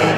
えっ?